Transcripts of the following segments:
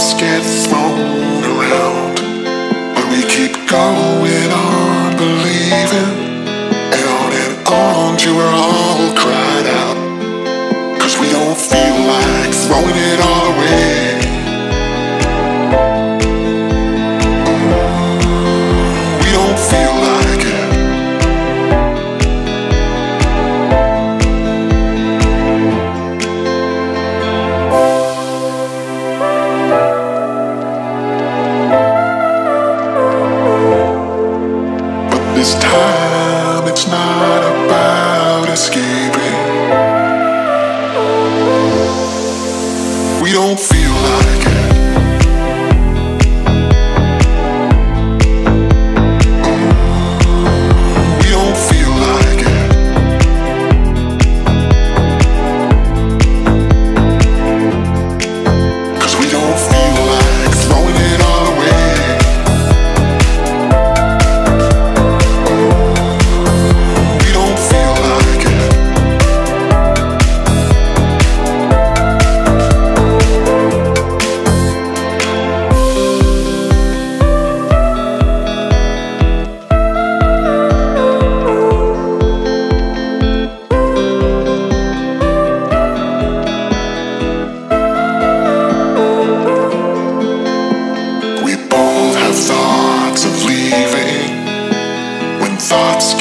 thoughts get thrown around, but we keep going. this time.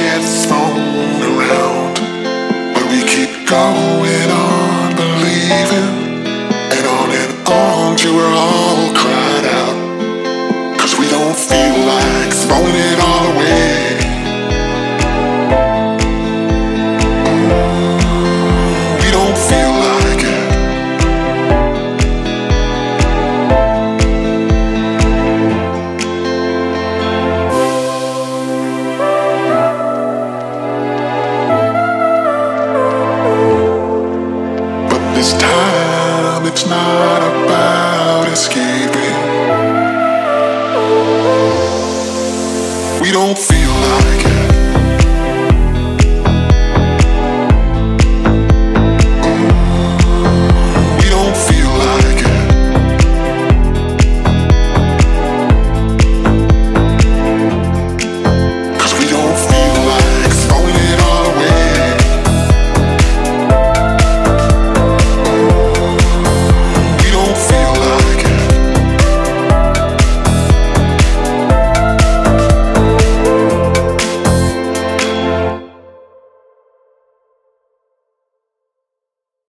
get thrown around, but we keep going. not about escaping. We don't feel like